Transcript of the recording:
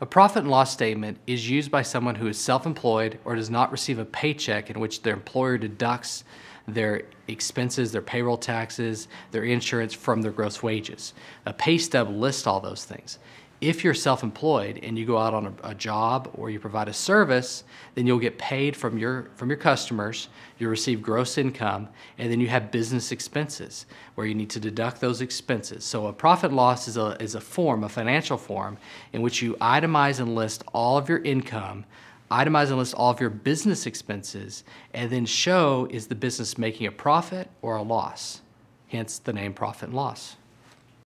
A profit and loss statement is used by someone who is self-employed or does not receive a paycheck in which their employer deducts their expenses, their payroll taxes, their insurance from their gross wages. A pay stub lists all those things. If you're self-employed and you go out on a, a, job or you provide a service, then you'll get paid from your from your customers. You'll receive gross income, and then you have business expenses where you need to deduct those expenses. So a profit loss is a is a form, a financial form, in which you itemize and list all of your income, itemize and list all of your business expenses, and then show is the business making a profit or a loss. Hence the name profit and loss.